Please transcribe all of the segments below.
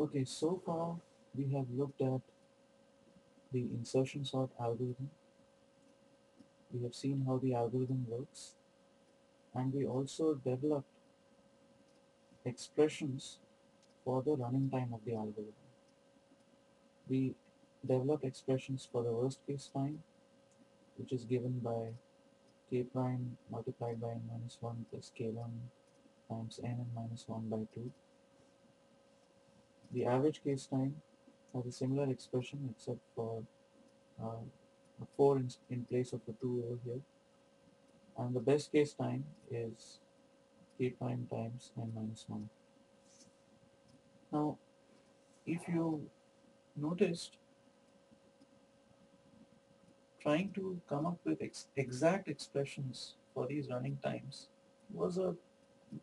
Okay, so far we have looked at the insertion sort algorithm. We have seen how the algorithm works and we also developed expressions for the running time of the algorithm. We developed expressions for the worst case time which is given by k prime multiplied by n minus 1 plus k1 times n n minus 1 by 2 the average case time has a similar expression except for uh, a 4 in, in place of a 2 over here. And the best case time is k prime times n minus 1. Now, if you noticed, trying to come up with ex exact expressions for these running times was a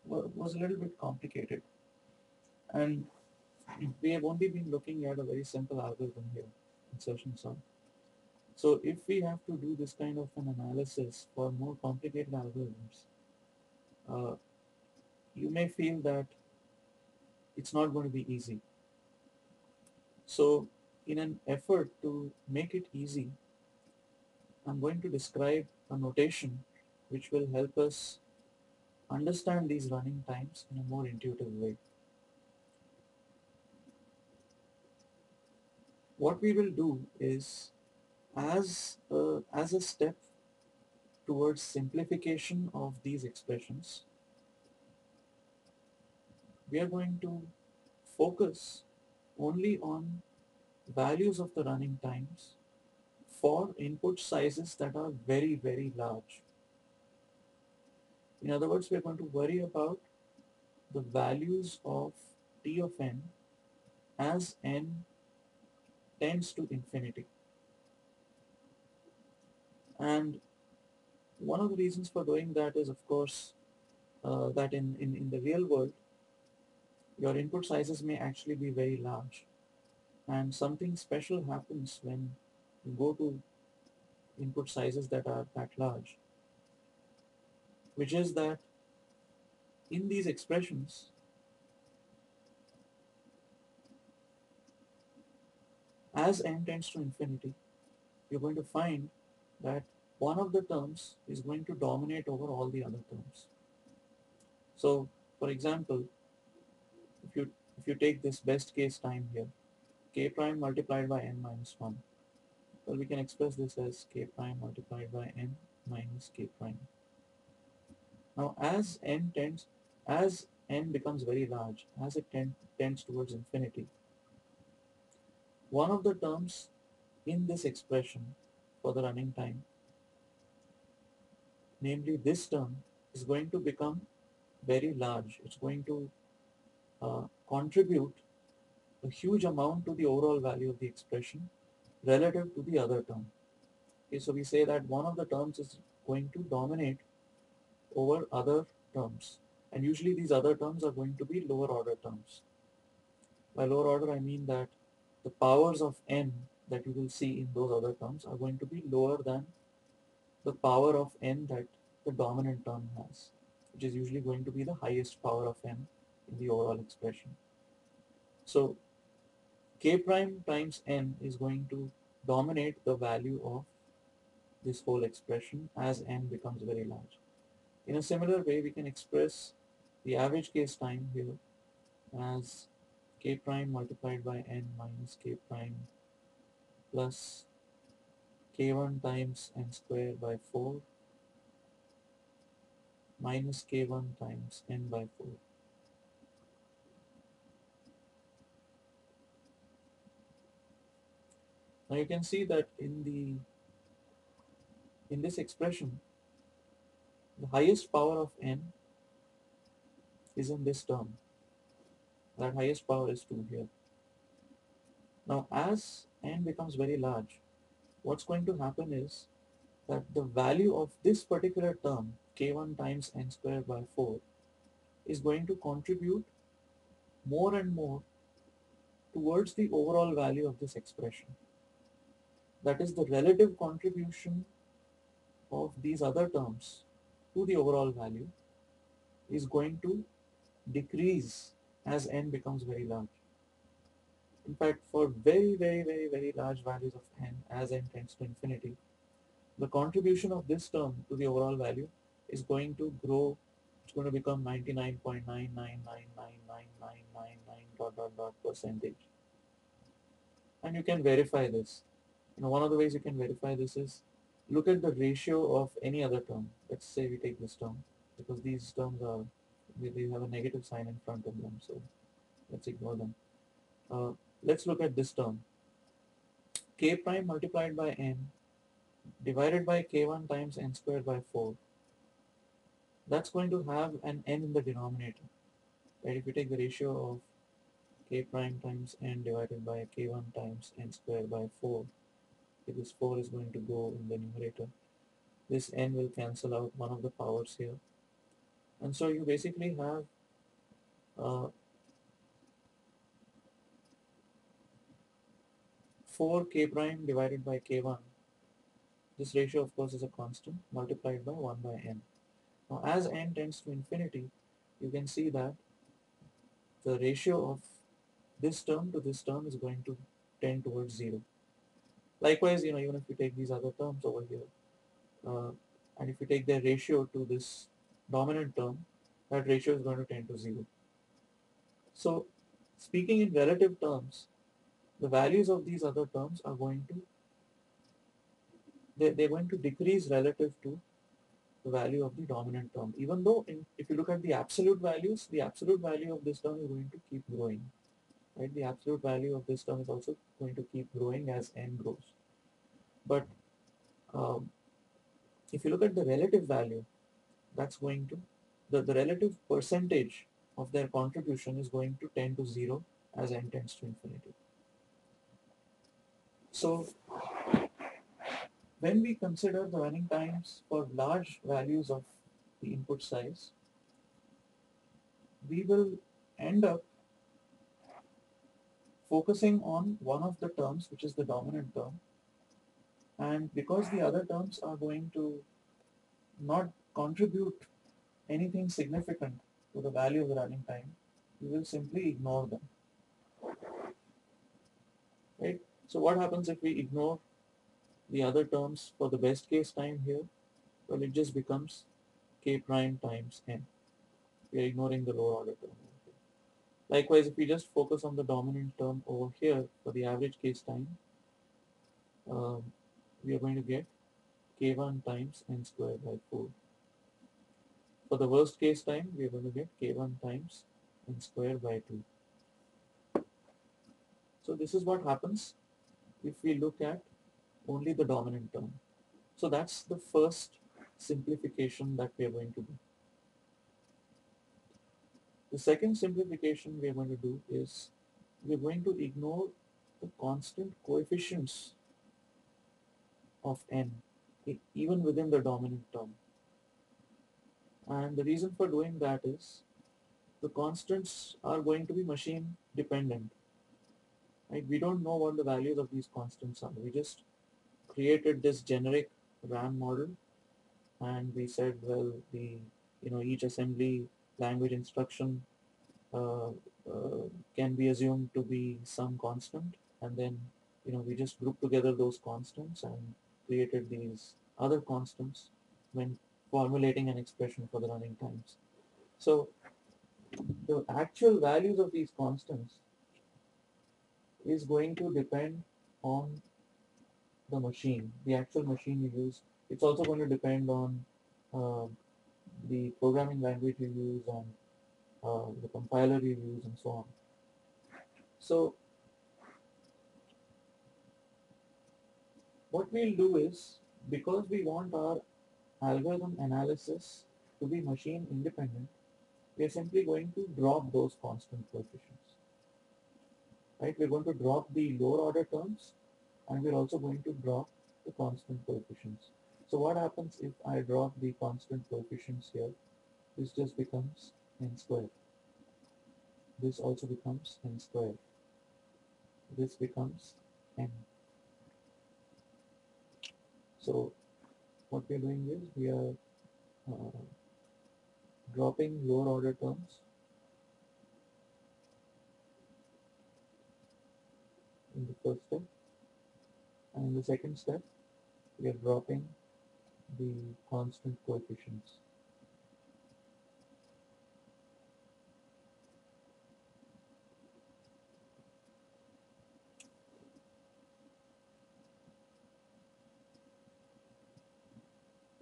was a little bit complicated. And we have only been looking at a very simple algorithm here, insertion sort. So if we have to do this kind of an analysis for more complicated algorithms, uh, you may feel that it's not going to be easy. So in an effort to make it easy, I'm going to describe a notation which will help us understand these running times in a more intuitive way. What we will do is as a, as a step towards simplification of these expressions, we are going to focus only on values of the running times for input sizes that are very, very large. In other words, we are going to worry about the values of t of n as n tends to infinity. And one of the reasons for doing that is, of course, uh, that in, in, in the real world, your input sizes may actually be very large. And something special happens when you go to input sizes that are that large, which is that in these expressions, as n tends to infinity, you're going to find that one of the terms is going to dominate over all the other terms. So, for example, if you if you take this best case time here, k prime multiplied by n minus 1, well, we can express this as k prime multiplied by n minus k prime. Now, as n tends, as n becomes very large, as it tend, tends towards infinity, one of the terms in this expression for the running time, namely this term, is going to become very large. It's going to uh, contribute a huge amount to the overall value of the expression relative to the other term. Okay, so we say that one of the terms is going to dominate over other terms. And usually these other terms are going to be lower order terms. By lower order, I mean that the powers of n that you will see in those other terms are going to be lower than the power of n that the dominant term has, which is usually going to be the highest power of n in the overall expression. So k prime times n is going to dominate the value of this whole expression as n becomes very large. In a similar way, we can express the average case time here as k prime multiplied by n minus k prime plus k1 times n square by 4 minus k1 times n by 4. Now you can see that in the in this expression the highest power of n is in this term that highest power is 2 here. Now as n becomes very large, what's going to happen is that the value of this particular term, k1 times n square by 4, is going to contribute more and more towards the overall value of this expression. That is the relative contribution of these other terms to the overall value is going to decrease as n becomes very large. in fact for very very very very large values of n as n tends to infinity the contribution of this term to the overall value is going to grow it's going to become 99.9999999 dot dot dot percentage. And you can verify this. You know one of the ways you can verify this is look at the ratio of any other term. Let's say we take this term because these terms are they, have a negative sign in front of them so let's ignore them. Uh, let's look at this term. K prime multiplied by n divided by k1 times n squared by 4 that's going to have an n in the denominator right? If you take the ratio of k prime times n divided by k1 times n squared by 4 this 4 is going to go in the numerator this n will cancel out one of the powers here and so you basically have uh, 4 k prime divided by k1 this ratio of course is a constant multiplied by 1 by n. Now as n tends to infinity you can see that the ratio of this term to this term is going to tend towards 0 likewise you know even if you take these other terms over here uh, and if you take their ratio to this dominant term that ratio is going to tend to 0 so speaking in relative terms the values of these other terms are going to they, they're going to decrease relative to the value of the dominant term. Even though in, if you look at the absolute values the absolute value of this term is going to keep growing right? The absolute value of this term is also going to keep growing as n grows. But um, if you look at the relative value that's going to the, the relative percentage of their contribution is going to tend to zero as n tends to infinity so when we consider the running times for large values of the input size, we will end up focusing on one of the terms, which is the dominant term. And because the other terms are going to not contribute anything significant to the value of the running time, we will simply ignore them. Right? So what happens if we ignore the other terms for the best case time here? Well, it just becomes k prime times n. We are ignoring the lower order term. Likewise, if we just focus on the dominant term over here for the average case time, um, we are going to get k1 times n squared by 4. For the worst case time, we are going to get k1 times n squared by 2. So this is what happens if we look at only the dominant term. So that's the first simplification that we are going to do. The second simplification we are going to do is we are going to ignore the constant coefficients of n even within the dominant term. And the reason for doing that is the constants are going to be machine dependent right? We don't know what the values of these constants are. We just created this generic RAM model and we said, well, the, you know, each assembly language instruction uh, uh, can be assumed to be some constant and then, you know, we just grouped together those constants and created these other constants when formulating an expression for the running times. So the actual values of these constants is going to depend on the machine, the actual machine you use. It's also going to depend on uh, the programming language you use and uh, the compiler you use and so on. So what we'll do is, because we want our algorithm analysis to be machine independent, we are simply going to drop those constant coefficients right? We're going to drop the lower order terms and we're also going to drop the constant coefficients. So what happens if I drop the constant coefficients here? This just becomes n squared. This also becomes n squared. This becomes n. So what we're doing is we are uh, dropping lower order terms in the first step. And in the second step, we are dropping the constant coefficients.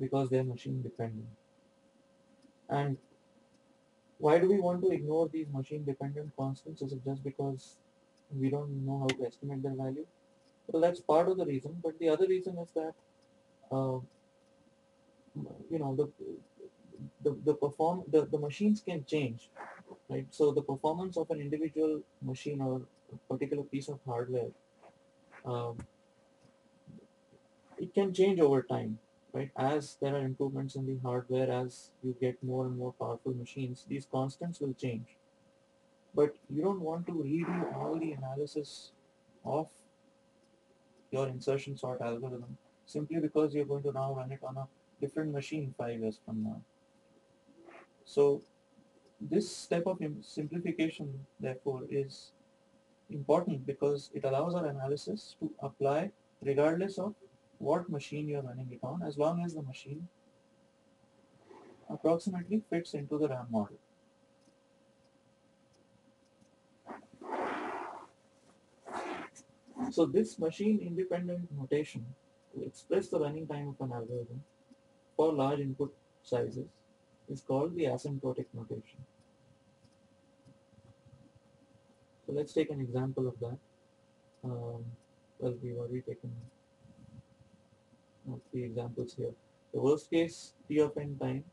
Because they are machine dependent. And why do we want to ignore these machine dependent constants? Is it just because we don't know how to estimate their value? Well, that's part of the reason, but the other reason is that, uh, you know, the, the, the perform, the, the machines can change, right? So the performance of an individual machine or a particular piece of hardware, um, it can change over time right? As there are improvements in the hardware, as you get more and more powerful machines, these constants will change. But you don't want to redo all the analysis of your insertion sort algorithm simply because you're going to now run it on a different machine five years from now. So this step of simplification therefore is important because it allows our analysis to apply regardless of what machine you're running it on as long as the machine approximately fits into the RAM model. So this machine independent notation to express the running time of an algorithm for large input sizes is called the asymptotic notation. So let's take an example of that. Um, well, we've already taken three examples here. The worst case T of n time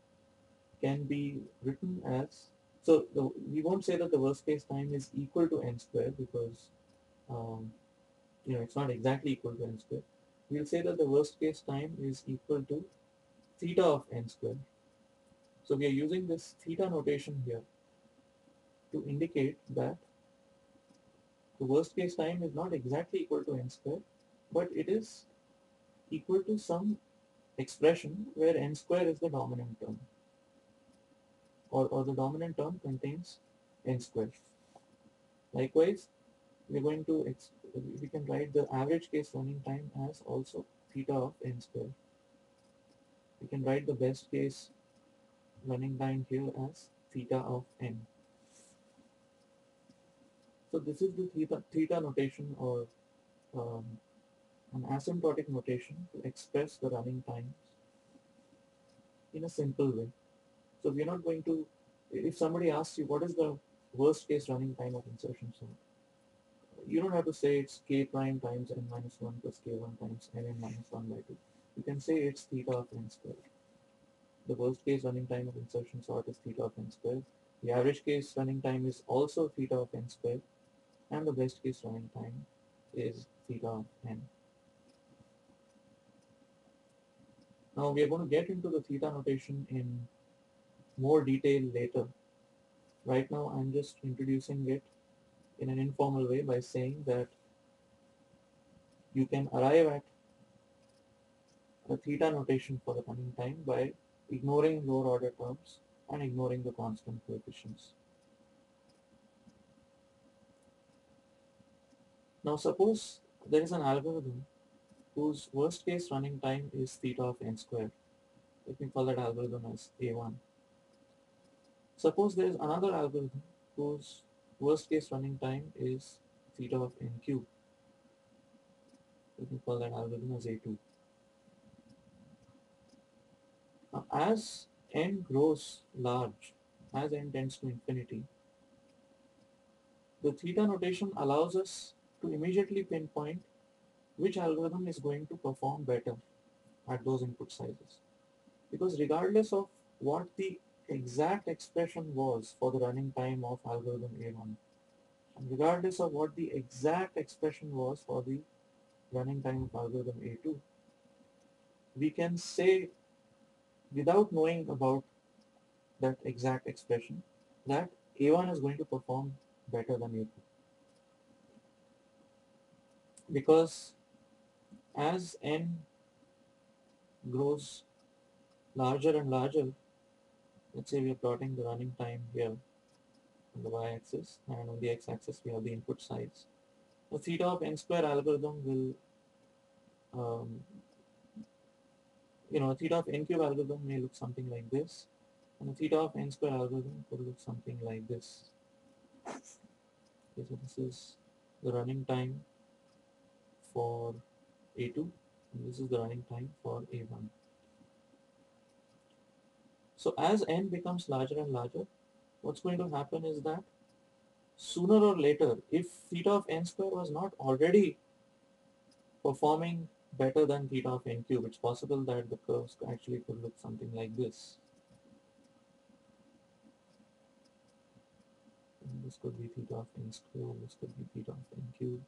can be written as, so the, we won't say that the worst case time is equal to n squared because um, you know it's not exactly equal to n squared. We'll say that the worst case time is equal to theta of n squared. So we are using this theta notation here to indicate that the worst case time is not exactly equal to n squared, but it is equal to some expression where n square is the dominant term or, or the dominant term contains n square. Likewise, we're going to, we can write the average case running time as also theta of n square. We can write the best case running time here as theta of n. So this is the theta, theta notation or um, an asymptotic notation to express the running times in a simple way. So we're not going to, if somebody asks you what is the worst case running time of insertion sort, you don't have to say it's k prime times n minus 1 plus k1 times n n minus 1 by 2. You can say it's theta of n squared. The worst case running time of insertion sort is theta of n squared. The average case running time is also theta of n squared. And the best case running time is theta of n. Now we are going to get into the theta notation in more detail later. Right now I'm just introducing it in an informal way by saying that you can arrive at the theta notation for the running time by ignoring lower order terms and ignoring the constant coefficients. Now suppose there is an algorithm whose worst case running time is theta of n squared. Let me call that algorithm as A1. Suppose there is another algorithm whose worst case running time is theta of n cube. Let me call that algorithm as A2. Now, as n grows large, as n tends to infinity, the theta notation allows us to immediately pinpoint which algorithm is going to perform better at those input sizes. Because regardless of what the exact expression was for the running time of algorithm A1, and regardless of what the exact expression was for the running time of algorithm A2, we can say without knowing about that exact expression that A1 is going to perform better than A2 because as n grows larger and larger, let's say we are plotting the running time here on the y-axis and on the x-axis we have the input size. a theta of n square algorithm will, um, you know, theta of n cube algorithm may look something like this, and a theta of n square algorithm could look something like this. Okay, so this is the running time for A2, and this is the running time for A1. So as n becomes larger and larger, what's going to happen is that sooner or later, if theta of n square was not already performing better than theta of n cube, it's possible that the curves actually could look something like this. And this could be theta of n square, this could be theta of n cube.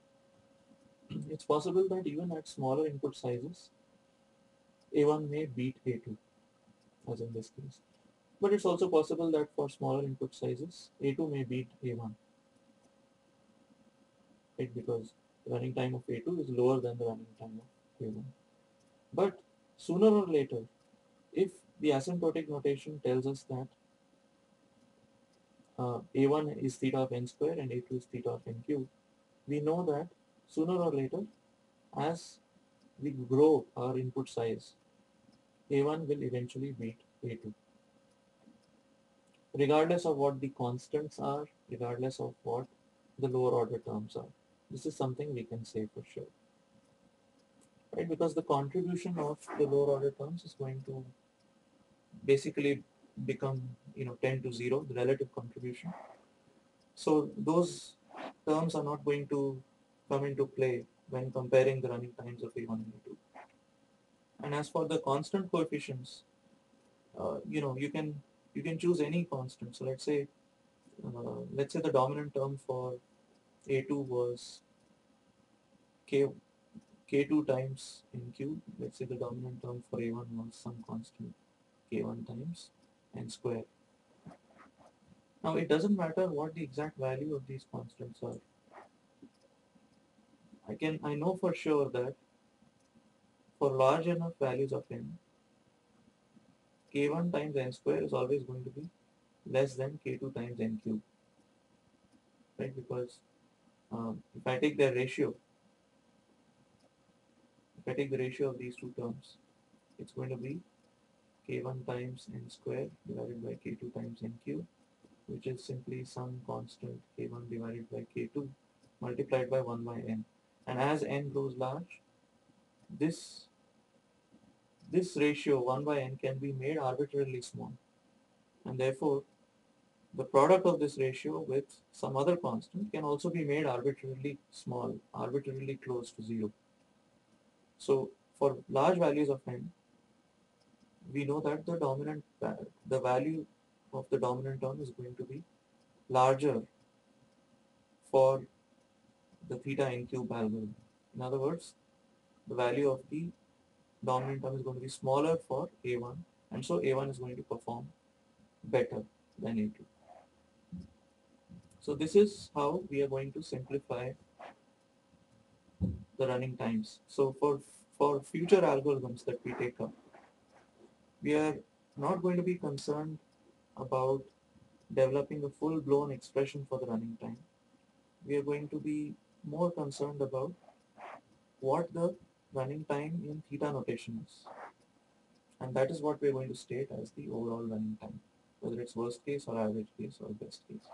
It's possible that even at smaller input sizes, A1 may beat A2, as in this case. But it's also possible that for smaller input sizes, A2 may beat A1 right? Because the running time of A2 is lower than the running time of A1. But sooner or later, if the asymptotic notation tells us that uh, A1 is theta of n square and A2 is theta of n cube, we know that sooner or later, as we grow our input size, A1 will eventually beat A2. Regardless of what the constants are, regardless of what the lower order terms are. This is something we can say for sure. Right, because the contribution of the lower order terms is going to basically become, you know, 10 to 0, the relative contribution. So those terms are not going to come into play when comparing the running times of A1 and A2. And as for the constant coefficients, uh, you know, you can you can choose any constant. So let's say uh, let's say the dominant term for a2 was k k2 times n cube. Let's say the dominant term for a1 was some constant k1 times n square. Now it doesn't matter what the exact value of these constants are. I can I know for sure that for large enough values of n, k1 times n square is always going to be less than k2 times n cube. Right? Because um, if I take the ratio, if I take the ratio of these two terms, it's going to be k1 times n square divided by k2 times n cube, which is simply some constant k1 divided by k2 multiplied by 1 by n. And as n grows large, this this ratio 1 by n can be made arbitrarily small. And therefore, the product of this ratio with some other constant can also be made arbitrarily small, arbitrarily close to zero. So for large values of n, we know that the dominant, the value of the dominant term is going to be larger for the theta n cube algorithm. In other words, the value of the dominant term is going to be smaller for A1 and so A1 is going to perform better than A2. So this is how we are going to simplify the running times. So for, for future algorithms that we take up, we are not going to be concerned about developing a full-blown expression for the running time. We are going to be more concerned about what the running time in theta notation is. And that is what we are going to state as the overall running time, whether it's worst case or average case or best case.